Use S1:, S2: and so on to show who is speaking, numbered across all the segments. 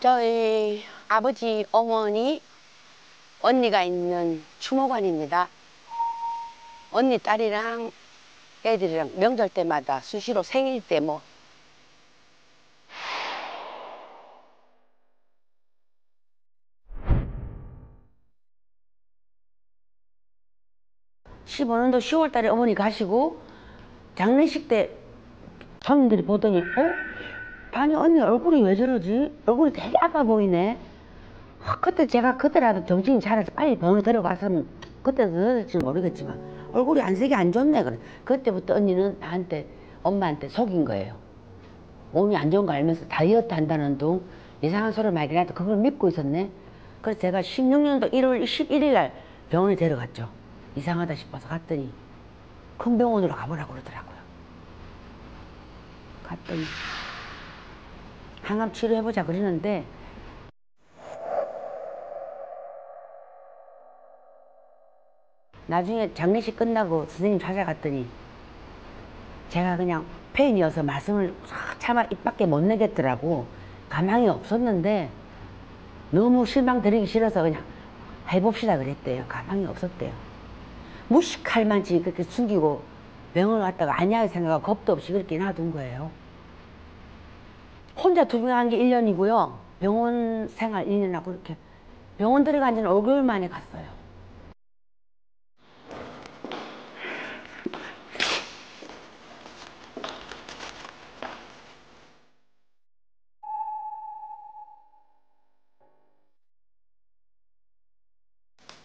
S1: 저희 아버지, 어머니, 언니가 있는 추모관입니다. 언니 딸이랑 애들이랑 명절 때마다 수시로 생일 때뭐 (15년도) (10월) 달에 어머니 가시고 장례식 때 손님들이 보더니 어? 아니 언니 얼굴이 왜 저러지? 얼굴이 되게 아파 보이네. 아, 그때 제가 그때라도 정신이 차려서 빨리 병원에 데려갔으면 그때도 늦었지 모르겠지만 얼굴이 안색이 안 좋네 그래. 그때부터 언니는 나한테 엄마한테 속인 거예요. 몸이 안 좋은 거 알면서 다이어트 한다는 둥 이상한 소리를 많이 나도 그걸 믿고 있었네. 그래서 제가 16년도 1월 11일 날 병원에 데려갔죠. 이상하다 싶어서 갔더니 큰 병원으로 가보라고 그러더라고요. 갔더니 항암 치료해보자 그러는데 나중에 장례식 끝나고 선생님 찾아갔더니 제가 그냥 팬이어서 말씀을 차마 입 밖에 못 내겠더라고. 가망이 없었는데 너무 실망 드리기 싫어서 그냥 해봅시다 그랬대요. 가망이 없었대요. 무식할 만치 그렇게 숨기고 병원을 갔다가 아니야 생각하고 겁도 없이 그렇게 놔둔 거예요 혼자 투병한 게 1년이고요 병원 생활 2년하고 그렇게 병원 들어간 지는 5개월 만에 갔어요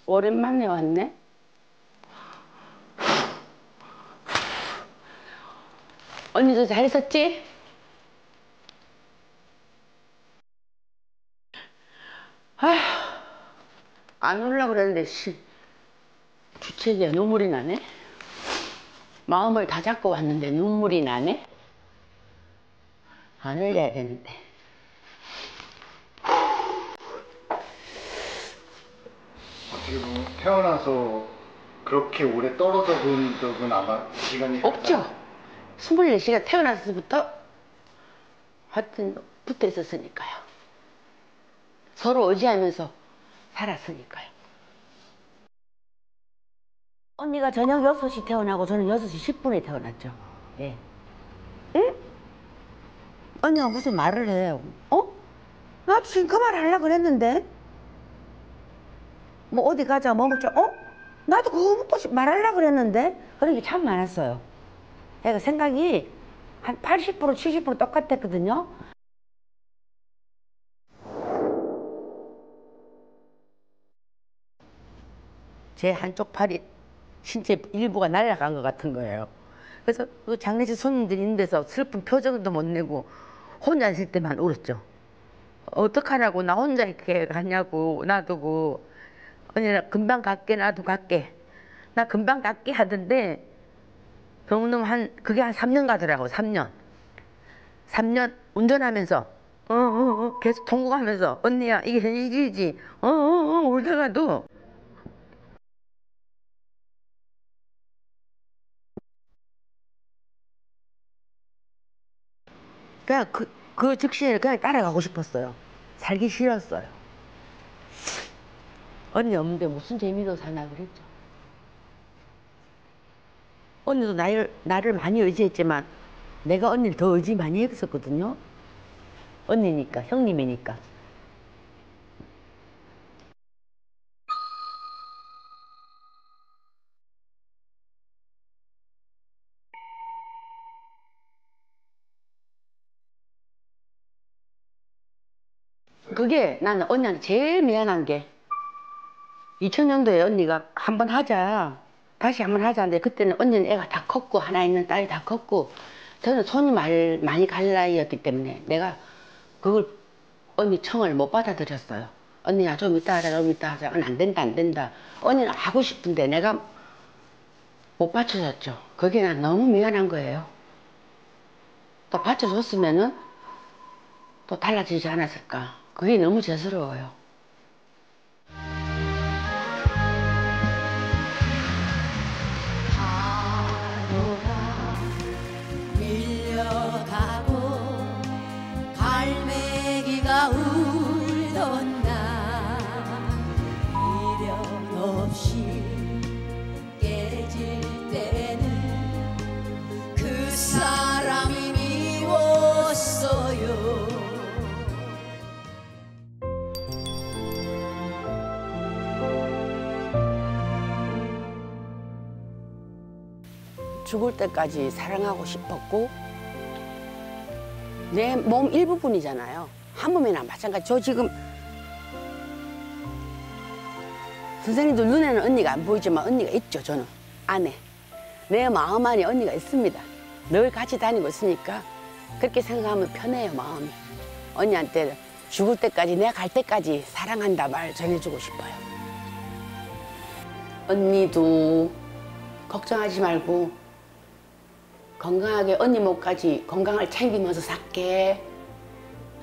S1: 오랜만에 왔네. 언니도 잘 있었지? 아휴, 안 오려고 그랬는데, 씨. 주체에 눈물이 나네? 마음을 다 잡고 왔는데 눈물이 나네? 안 흘려야 되는데.
S2: 어떻게 보면 태어나서 그렇게 오래 떨어져 본 적은 아마 시간이
S1: 없죠. 24시간 태어났을부터 하여튼 붙어 있었으니까요. 서로 의지하면서 살았으니까요. 언니가 저녁 6시 태어나고 저는 6시 10분에 태어났죠. 예. 응? 언니가 무슨 말을 해요? 어? 나 지금 그 말 하려고 그랬는데? 뭐 어디 가자 뭐 먹자 어? 나도 싶 말하려고 그랬는데 그런 게 참 많았어요 그러니까 생각이 한 80% 70% 똑같았거든요 제 한쪽 팔이 신체 일부가 날아간 것 같은 거예요 그래서 그 장례식 손님들이 있는 데서 슬픈 표정도 못 내고 혼자 있을 때만 울었죠 어떡하냐고 나 혼자 이렇게 가냐고 놔두고 언니는 금방 갈게 나도 갈게 나 금방 갈게 하던데 병놈 한 그게 한 3년 가더라고 3년 3년 운전하면서 어어어 어, 어, 계속 통곡하면서 언니야 이게 현실이지 어어어 어, 어, 울다가도 그냥 그, 그 즉시에 그냥 따라가고 싶었어요 살기 싫었어요 언니 없는데 무슨 재미로 사나 그랬죠. 언니도 나를, 나를 많이 의지했지만 내가 언니를 더 의지 많이 했었거든요. 언니니까, 형님이니까. 그게 나는 언니한테 제일 미안한 게 2000년도에 언니가 한 번 하자. 다시 한 번 하자는데 그때는 언니는 애가 다 컸고 하나 있는 딸이 다 컸고 저는 손이 말, 많이 갈 나이였기 때문에 내가 그걸 언니 청을 못 받아들였어요. 언니야 좀 이따 하자 좀 이따 하자. 안 된다 안 된다. 언니는 하고 싶은데 내가 못 받쳐줬죠. 그게 난 너무 미안한 거예요. 또 받쳐줬으면은 또 달라지지 않았을까 그게 너무 죄스러워요 죽을 때까지 사랑하고 싶었고 내 몸 일부분이잖아요. 한 몸이나 마찬가지. 저 지금 선생님들 눈에는 언니가 안 보이지만 언니가 있죠. 저는 안에 내 마음 안에 언니가 있습니다. 늘 같이 다니고 있으니까 그렇게 생각하면 편해요 마음이. 언니한테 죽을 때까지 내가 갈 때까지 사랑한다 말 전해주고 싶어요. 언니도 걱정하지 말고 건강하게 언니 목까지 건강을 챙기면서 살게.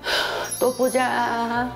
S1: 또 보자.